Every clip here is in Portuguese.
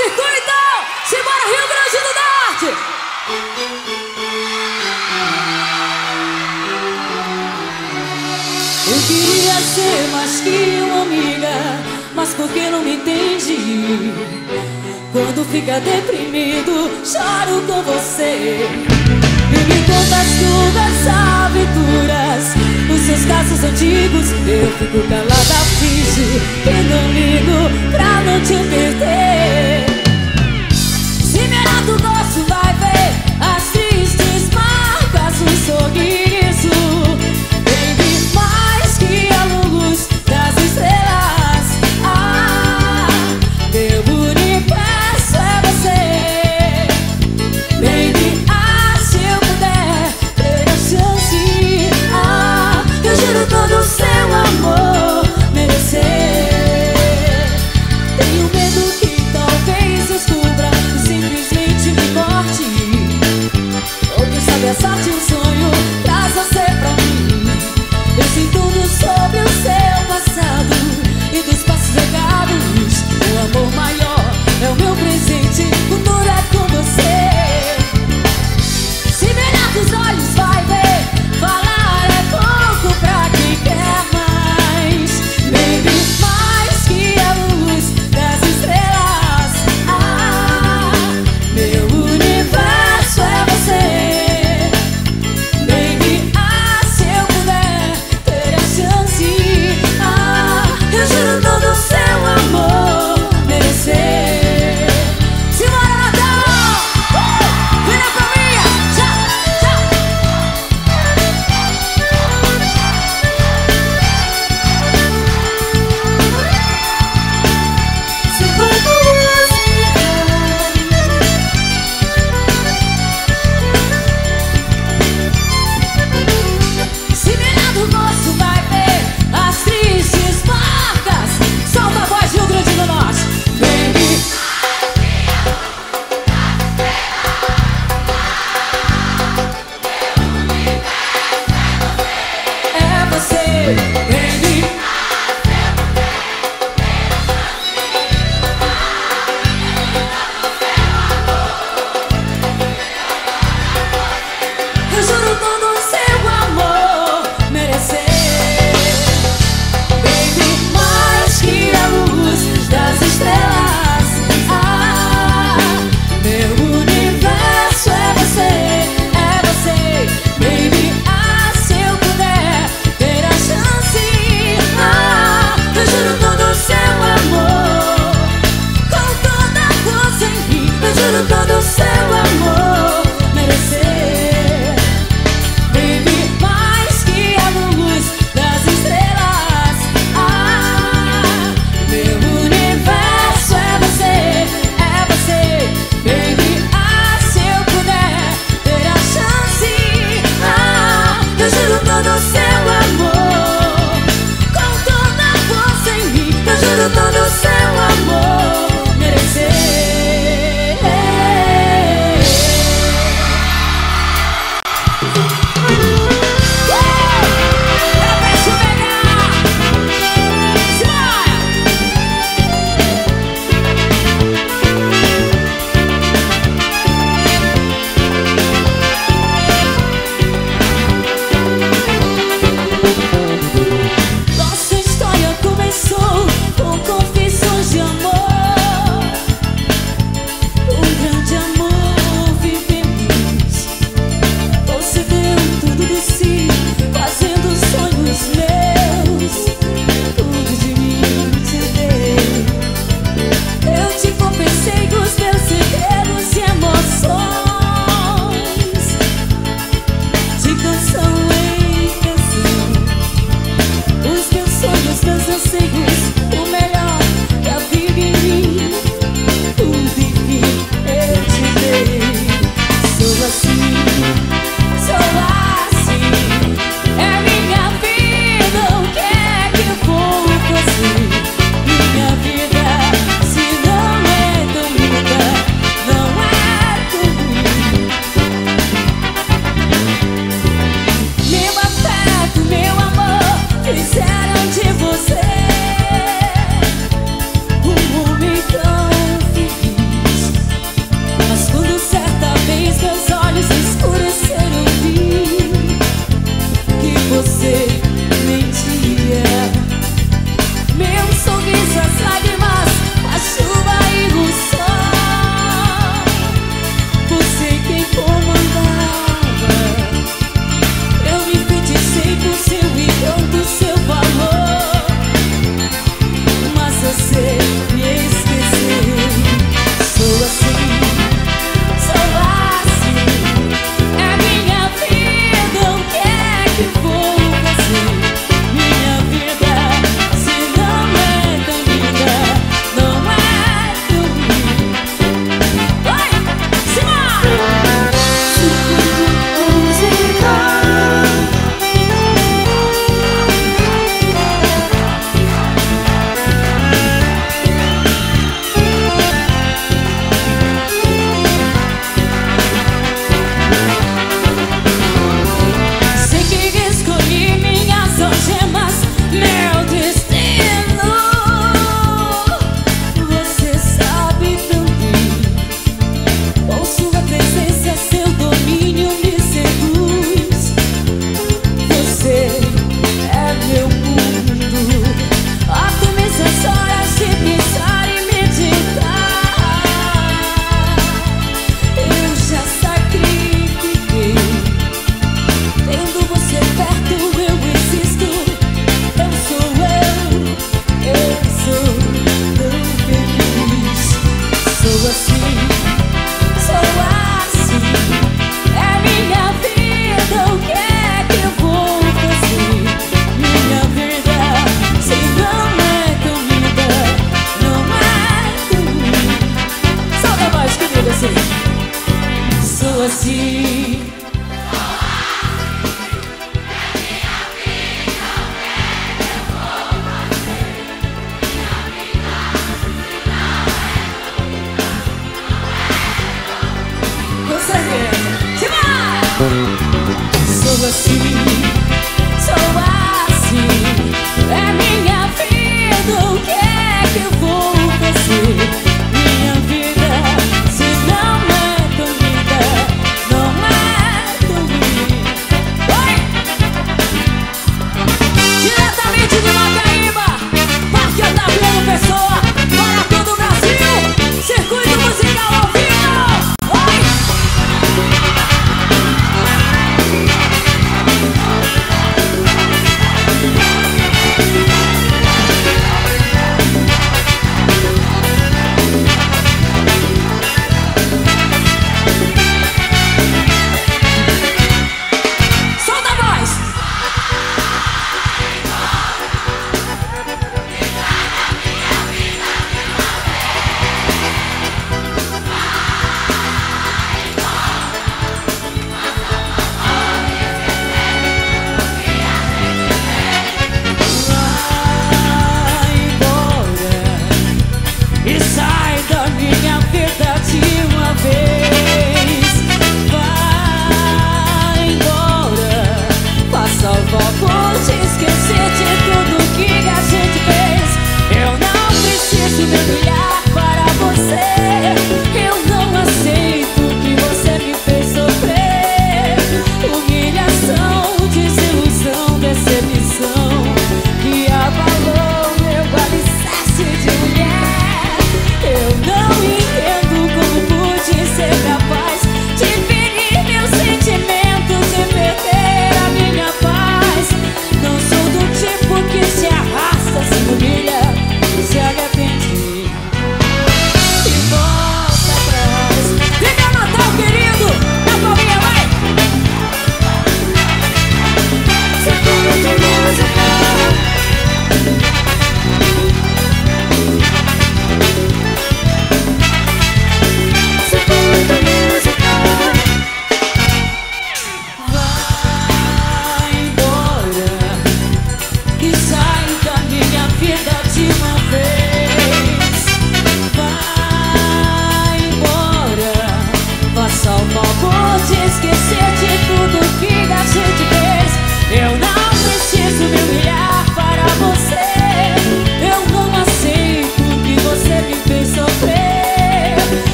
circuito! Simbora, Rio Grande do Norte! Eu queria ser mais que uma amiga, mas por que não me entende? Quando fica deprimido, choro com você. E me conta as suas aventuras, os seus casos antigos. Eu fico calada, finge que não ligo pra não te perder.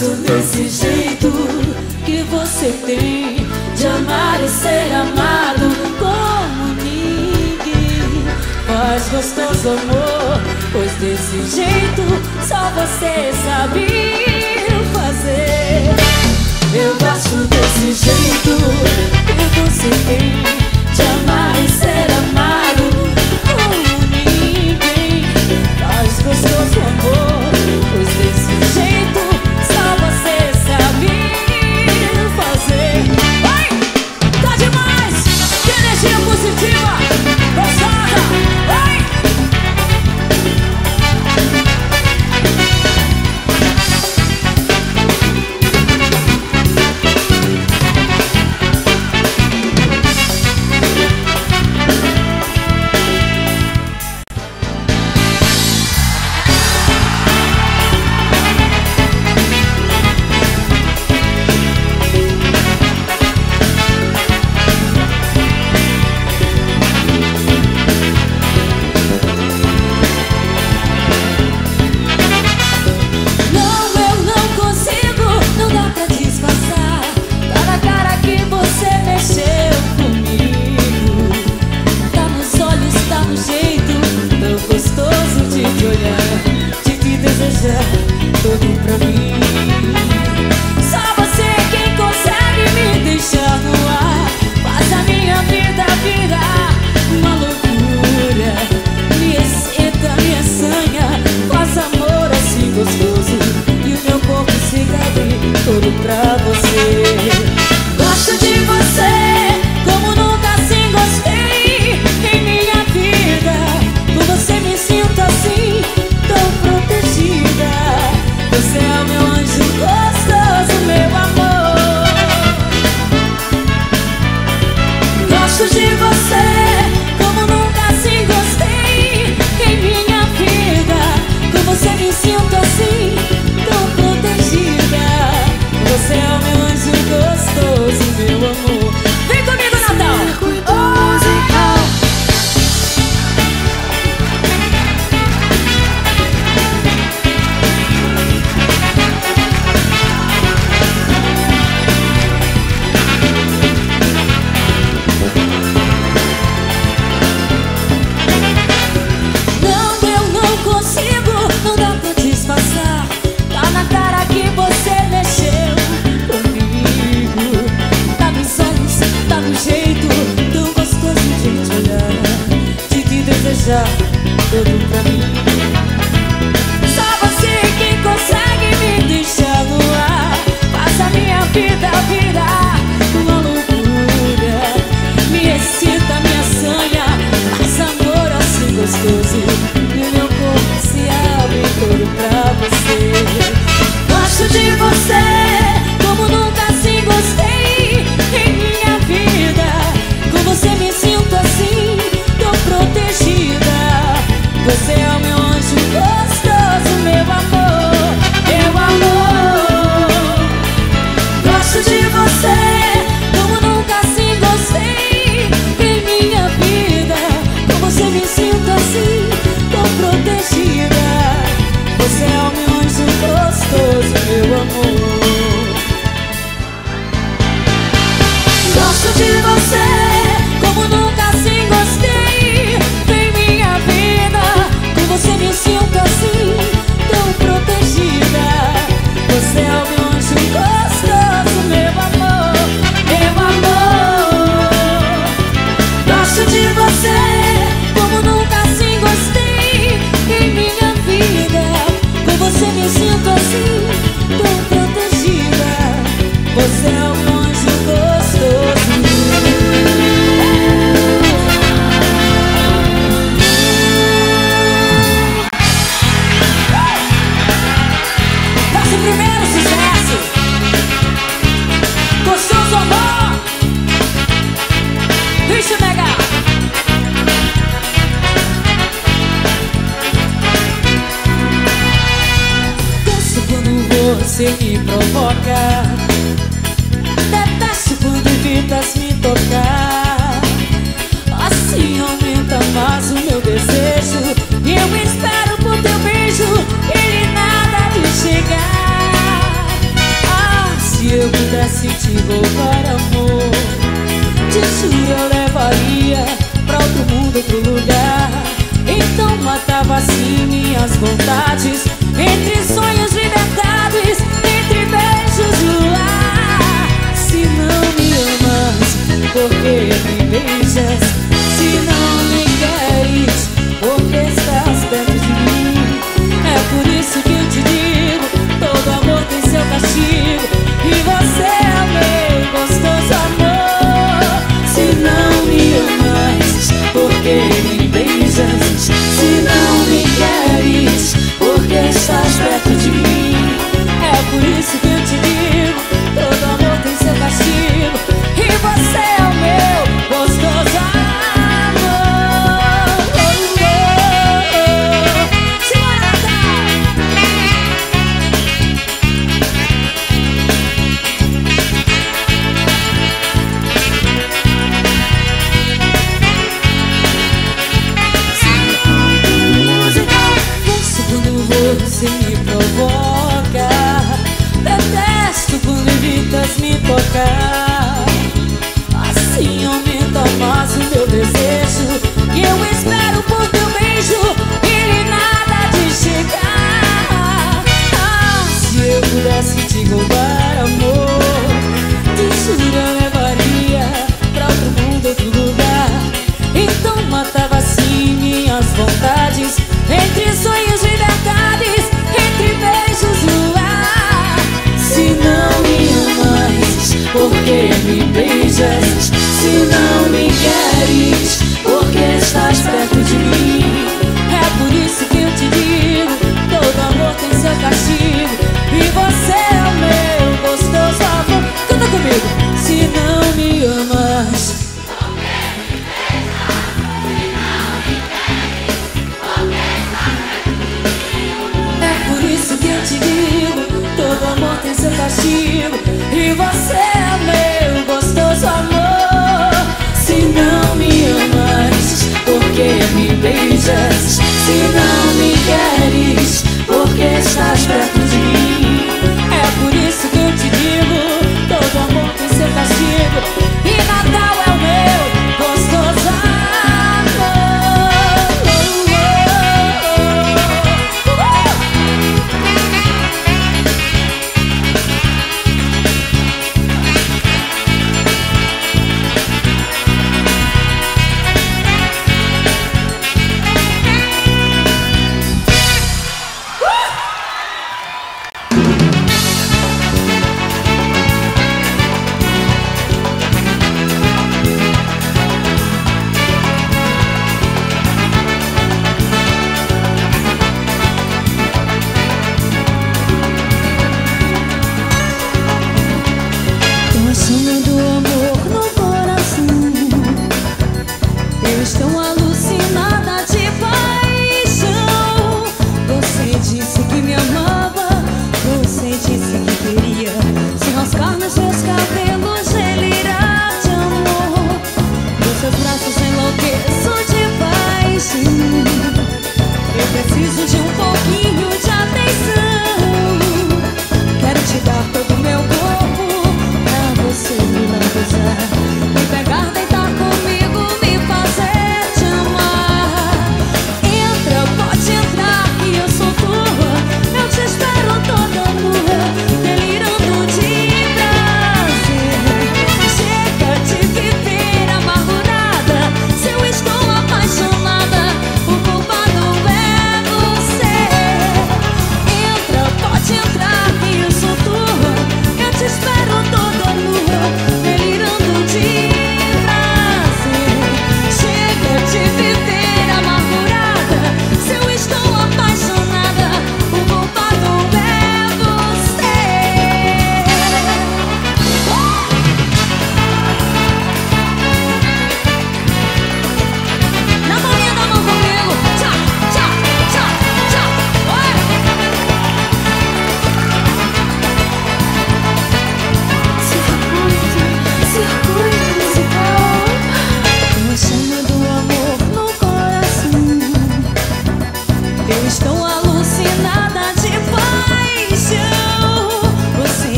gosto desse jeito que você tem de amar e ser amado como ninguém. Faz gostoso amor, pois desse jeito só você sabe fazer. Eu gosto desse jeito que você tem de amar e ser amado como ninguém. Faz gostoso amor, pois desse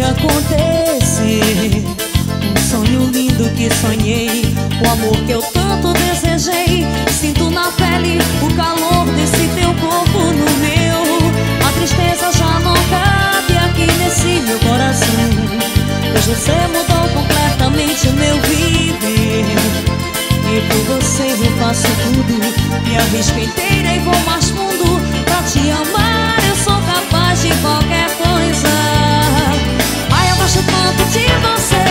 que acontece? Um sonho lindo que sonhei O amor que eu tanto desejei. Sinto na pele o calor desse teu corpo no meu. A tristeza já não cabe aqui nesse meu coração. Pois você mudou completamente o meu viver. E por você eu faço tudo. Me arrisco inteira e vou mais fundo. Pra te amar eu sou capaz de qualquer coisa de você.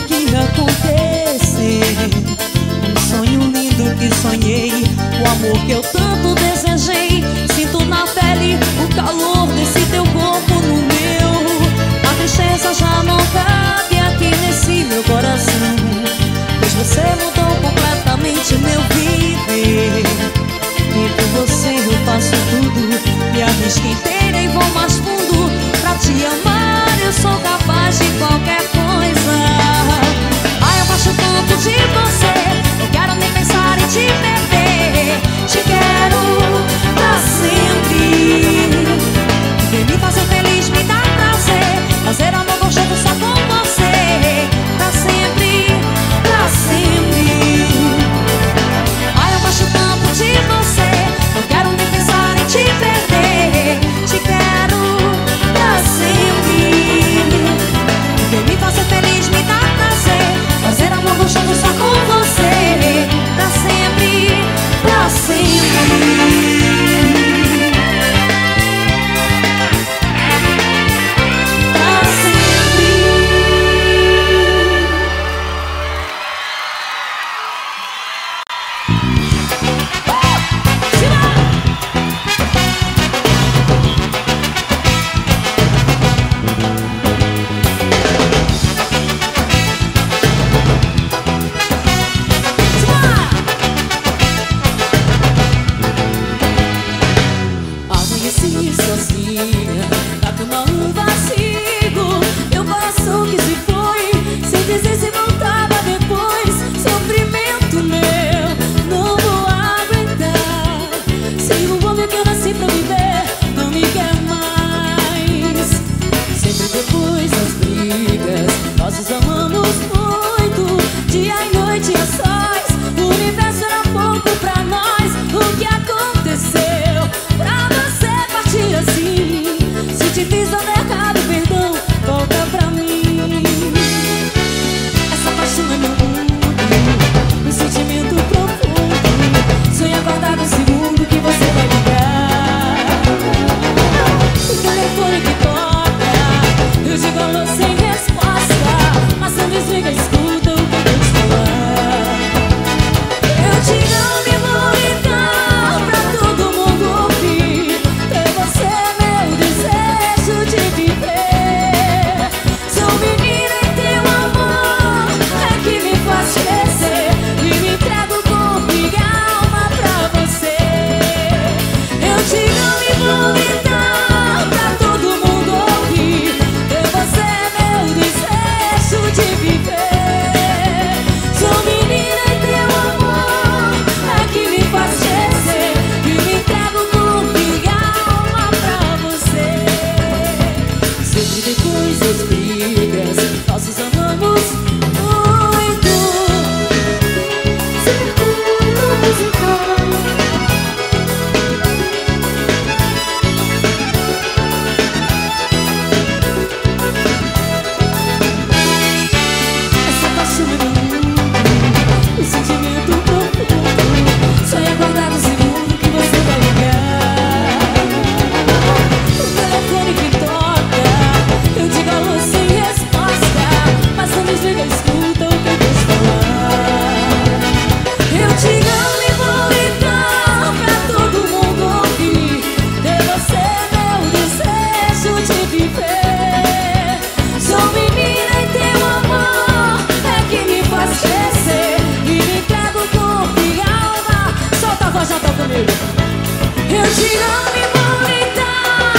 o que acontecer Um sonho lindo que sonhei O amor que eu tanto desejei. Sinto na pele o calor desse teu corpo no meu. A tristeza já não cabe aqui nesse meu coração. comigo. Eu te amo e vou deitar.